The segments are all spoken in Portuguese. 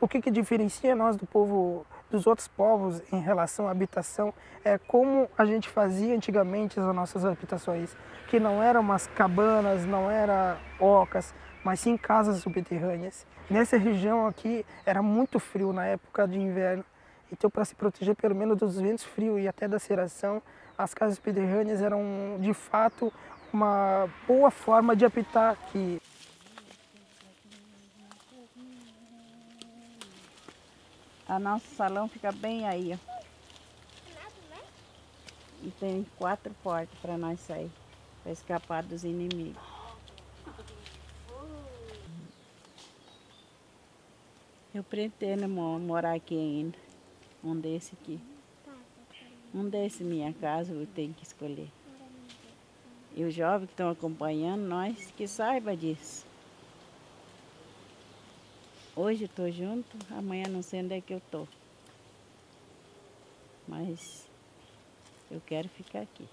O que, que diferencia nós do povo dos outros povos em relação à habitação é como a gente fazia antigamente as nossas habitações, que não eram umas cabanas, não eram ocas, mas sim casas subterrâneas. Nessa região aqui era muito frio na época de inverno, então para se proteger pelo menos dos ventos frios e até da seração, as casas subterrâneas eram de fato uma boa forma de habitar aqui. A nosso salão fica bem aí, ó. E tem quatro portas para nós sair, para escapar dos inimigos. Eu pretendo morar aqui ainda. Um desse aqui. Um desse minha casa eu tenho que escolher. E os jovens que estão acompanhando nós, que saiba disso. Hoje estou junto, amanhã não sei onde é que eu estou. Mas eu quero ficar aqui.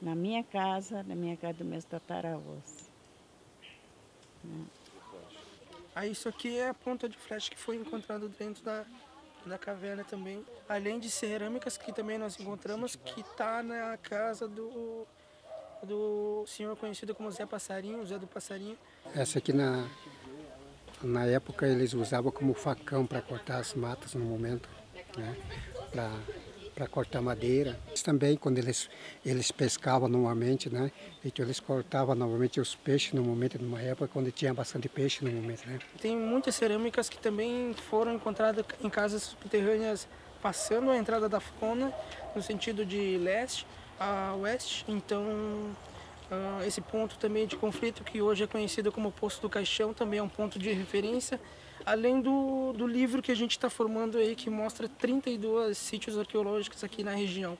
Na minha casa, na minha casa dos meus tataravós. Né? Aí isso aqui é a ponta de flecha que foi encontrado dentro da, da caverna também. Além de cerâmicas que também nós encontramos, que está na casa do, do senhor conhecido como Zé Passarinho, Zé do Passarinho. Essa aqui na, na época eles usavam como facão para cortar as matas no momento, né? Para cortar madeira. Também quando eles, eles pescavam normalmente, né? então eles cortavam normalmente os peixes no momento, numa época quando tinha bastante peixe no momento. Né? Tem muitas cerâmicas que também foram encontradas em casas subterrâneas passando a entrada da fauna no sentido de leste a oeste, então Uh, esse ponto também de conflito que hoje é conhecido como Poço do Caixão também é um ponto de referência, além do, do livro que a gente está formando aí que mostra 32 sítios arqueológicos aqui na região.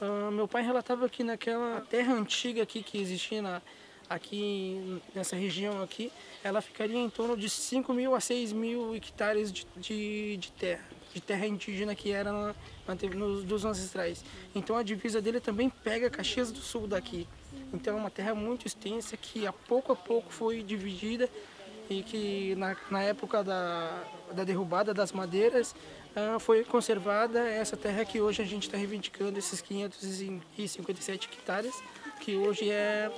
Uh, meu pai relatava que naquela terra antiga aqui que existia na, aqui nessa região aqui, ela ficaria em torno de 5 mil a 6 mil hectares de, de, de terra, de terra indígena que era na, na, nos, dos ancestrais. Então a divisa dele também pega Caxias do Sul daqui. Então é uma terra muito extensa que a pouco a pouco foi dividida e que na, na época da, da derrubada das madeiras uh, foi conservada essa terra que hoje a gente está reivindicando, esses 557 hectares, que hoje é,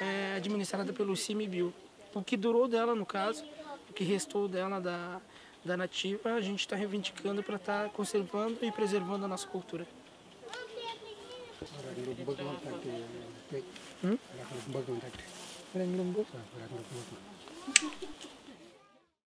é administrada pelo CIMIBIL. O que durou dela, no caso, o que restou dela da, da nativa, a gente está reivindicando para estar tá conservando e preservando a nossa cultura. Hmm?